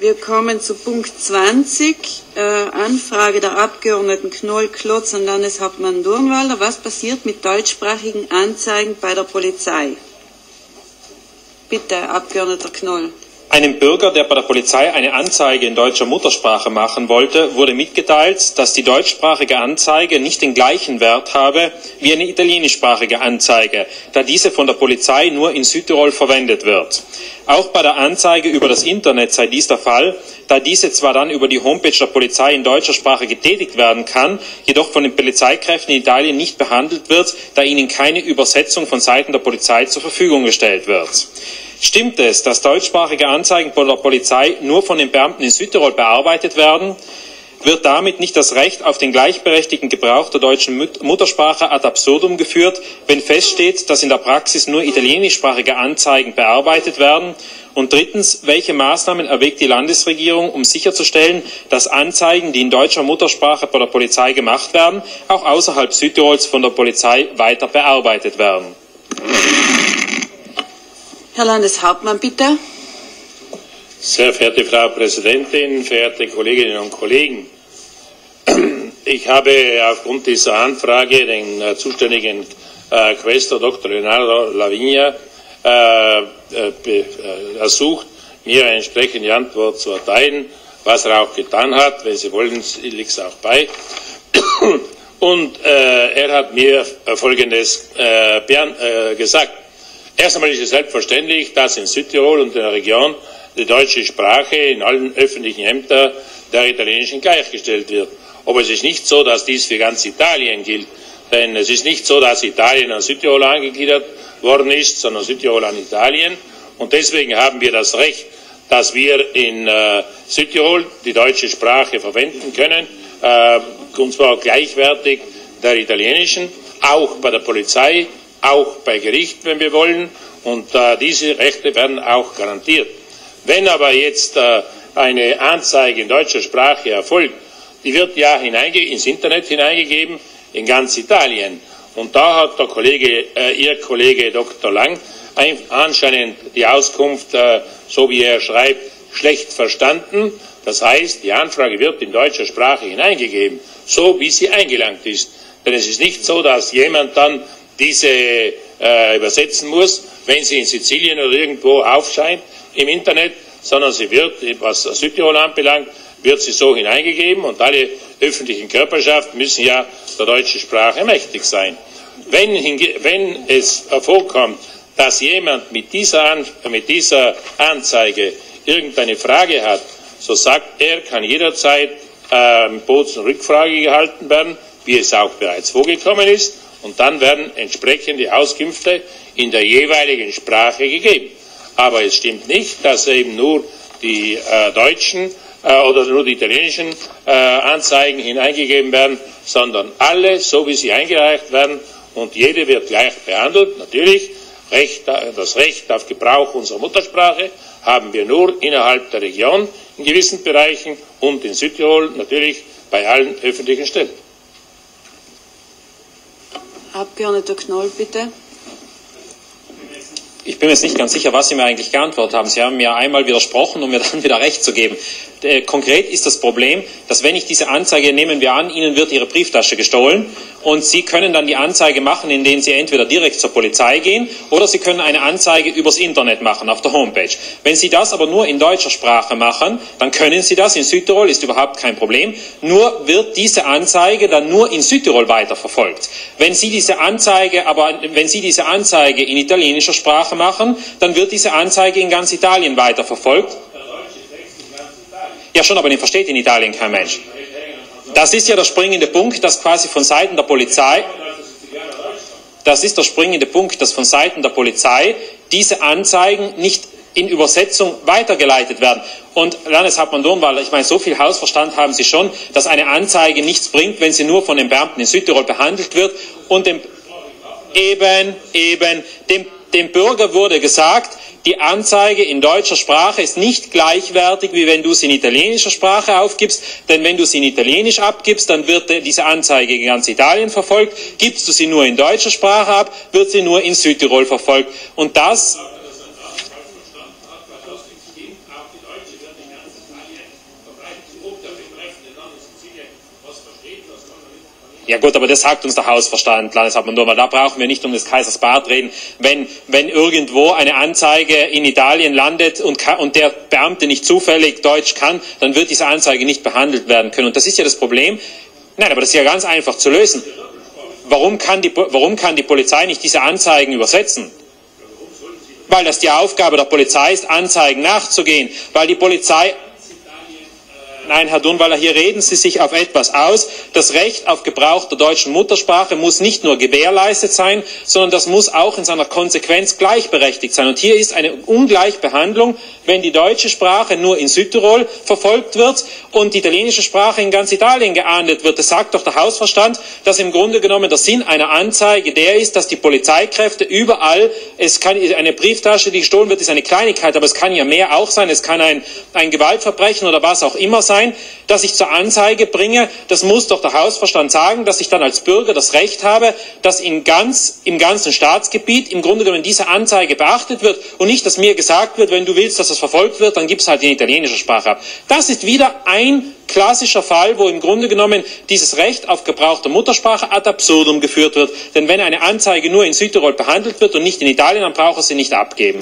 Wir kommen zu Punkt 20, äh, Anfrage der Abgeordneten Knoll, Klotz und Landeshauptmann Durnwalder. Was passiert mit deutschsprachigen Anzeigen bei der Polizei? Bitte, Abgeordneter Knoll. Einem Bürger, der bei der Polizei eine Anzeige in deutscher Muttersprache machen wollte, wurde mitgeteilt, dass die deutschsprachige Anzeige nicht den gleichen Wert habe wie eine italienischsprachige Anzeige, da diese von der Polizei nur in Südtirol verwendet wird. Auch bei der Anzeige über das Internet sei dies der Fall, da diese zwar dann über die Homepage der Polizei in deutscher Sprache getätigt werden kann, jedoch von den Polizeikräften in Italien nicht behandelt wird, da ihnen keine Übersetzung von Seiten der Polizei zur Verfügung gestellt wird. Stimmt es, dass deutschsprachige Anzeigen von der Polizei nur von den Beamten in Südtirol bearbeitet werden? Wird damit nicht das Recht auf den gleichberechtigten Gebrauch der deutschen Muttersprache ad absurdum geführt, wenn feststeht, dass in der Praxis nur italienischsprachige Anzeigen bearbeitet werden? Und drittens, welche Maßnahmen erwägt die Landesregierung, um sicherzustellen, dass Anzeigen, die in deutscher Muttersprache bei der Polizei gemacht werden, auch außerhalb Südtirols von der Polizei weiter bearbeitet werden? Herr Landeshauptmann, bitte. Sehr verehrte Frau Präsidentin, verehrte Kolleginnen und Kollegen! Ich habe aufgrund dieser Anfrage den äh, zuständigen äh, Questor Dr. Leonardo Lavigna äh, äh, äh, ersucht, mir eine entsprechende Antwort zu erteilen, was er auch getan hat. Wenn Sie wollen, liegt es auch bei. Und er hat mir Folgendes gesagt. Erst einmal ist es selbstverständlich, dass in Südtirol und der Region die deutsche Sprache in allen öffentlichen Ämtern der italienischen gleichgestellt wird. Aber es ist nicht so, dass dies für ganz Italien gilt. Denn es ist nicht so, dass Italien an Südtirol angegliedert worden ist, sondern Südtirol an Italien. Und deswegen haben wir das Recht, dass wir in äh, Südtirol die deutsche Sprache verwenden können, äh, und zwar gleichwertig der italienischen, auch bei der Polizei, auch bei Gericht, wenn wir wollen. Und äh, diese Rechte werden auch garantiert. Wenn aber jetzt äh, eine Anzeige in deutscher Sprache erfolgt, die wird ja ins Internet hineingegeben in ganz Italien. Und da hat der Kollege, äh, Ihr Kollege Dr. Lang anscheinend die Auskunft, äh, so wie er schreibt, schlecht verstanden. Das heißt, die Anfrage wird in deutscher Sprache hineingegeben, so wie sie eingelangt ist. Denn es ist nicht so, dass jemand dann diese äh, übersetzen muss, wenn sie in Sizilien oder irgendwo aufscheint im Internet, sondern sie wird, was Südtirol anbelangt, wird sie so hineingegeben und alle öffentlichen Körperschaften müssen ja der deutschen Sprache mächtig sein. Wenn, wenn es vorkommt, dass jemand mit dieser, mit dieser Anzeige irgendeine Frage hat, so sagt er, kann jederzeit äh, Bozen Rückfrage gehalten werden, wie es auch bereits vorgekommen ist und dann werden entsprechende Auskünfte in der jeweiligen Sprache gegeben. Aber es stimmt nicht, dass eben nur die äh, deutschen äh, oder nur die italienischen äh, Anzeigen hineingegeben werden, sondern alle, so wie sie eingereicht werden, und jede wird gleich behandelt. Natürlich, Recht, äh, das Recht auf Gebrauch unserer Muttersprache haben wir nur innerhalb der Region in gewissen Bereichen und in Südtirol natürlich bei allen öffentlichen Stellen. Abgeordneter Knoll, bitte. Ich bin mir jetzt nicht ganz sicher, was Sie mir eigentlich geantwortet haben. Sie haben mir einmal widersprochen, um mir dann wieder Recht zu geben. Äh, konkret ist das Problem, dass wenn ich diese Anzeige, nehmen wir an, Ihnen wird Ihre Brieftasche gestohlen und Sie können dann die Anzeige machen, indem Sie entweder direkt zur Polizei gehen oder Sie können eine Anzeige übers Internet machen, auf der Homepage. Wenn Sie das aber nur in deutscher Sprache machen, dann können Sie das. In Südtirol ist überhaupt kein Problem. Nur wird diese Anzeige dann nur in Südtirol weiterverfolgt. Wenn Sie diese Anzeige aber, wenn Sie diese Anzeige in italienischer Sprache machen, dann wird diese Anzeige in ganz Italien weiterverfolgt. Ja schon, aber den versteht in Italien kein Mensch. Das ist ja der springende Punkt, dass quasi von Seiten der Polizei, das ist der springende Punkt, dass von Seiten der Polizei diese Anzeigen nicht in Übersetzung weitergeleitet werden. Und Landeshauptmann Dornwalder, ich meine, so viel Hausverstand haben Sie schon, dass eine Anzeige nichts bringt, wenn sie nur von den Beamten in Südtirol behandelt wird und dem, eben, eben, dem, dem Bürger wurde gesagt, die Anzeige in deutscher Sprache ist nicht gleichwertig, wie wenn du sie in italienischer Sprache aufgibst. Denn wenn du sie in Italienisch abgibst, dann wird diese Anzeige in ganz Italien verfolgt. Gibst du sie nur in deutscher Sprache ab, wird sie nur in Südtirol verfolgt. Und das Ja gut, aber das sagt uns der Hausverstand, Landeshauptmann Durwald. Da brauchen wir nicht um des Kaisers Bart reden. Wenn, wenn irgendwo eine Anzeige in Italien landet und, und der Beamte nicht zufällig Deutsch kann, dann wird diese Anzeige nicht behandelt werden können. Und das ist ja das Problem. Nein, aber das ist ja ganz einfach zu lösen. Warum kann die, warum kann die Polizei nicht diese Anzeigen übersetzen? Weil das die Aufgabe der Polizei ist, Anzeigen nachzugehen. Weil die Polizei Nein, Herr Dunweiler, hier reden Sie sich auf etwas aus. Das Recht auf Gebrauch der deutschen Muttersprache muss nicht nur gewährleistet sein, sondern das muss auch in seiner Konsequenz gleichberechtigt sein. Und hier ist eine Ungleichbehandlung, wenn die deutsche Sprache nur in Südtirol verfolgt wird und die italienische Sprache in ganz Italien geahndet wird. Das sagt doch der Hausverstand, dass im Grunde genommen der Sinn einer Anzeige der ist, dass die Polizeikräfte überall, es kann eine Brieftasche, die gestohlen wird, ist eine Kleinigkeit, aber es kann ja mehr auch sein, es kann ein, ein Gewaltverbrechen oder was auch immer sein sein, dass ich zur Anzeige bringe. Das muss doch der Hausverstand sagen, dass ich dann als Bürger das Recht habe, dass in ganz, im ganzen Staatsgebiet im Grunde genommen diese Anzeige beachtet wird und nicht, dass mir gesagt wird, wenn du willst, dass das verfolgt wird, dann gib es halt in italienischer Sprache ab. Das ist wieder ein klassischer Fall, wo im Grunde genommen dieses Recht auf Gebrauch der Muttersprache ad absurdum geführt wird. Denn wenn eine Anzeige nur in Südtirol behandelt wird und nicht in Italien, dann braucht er sie nicht abgeben.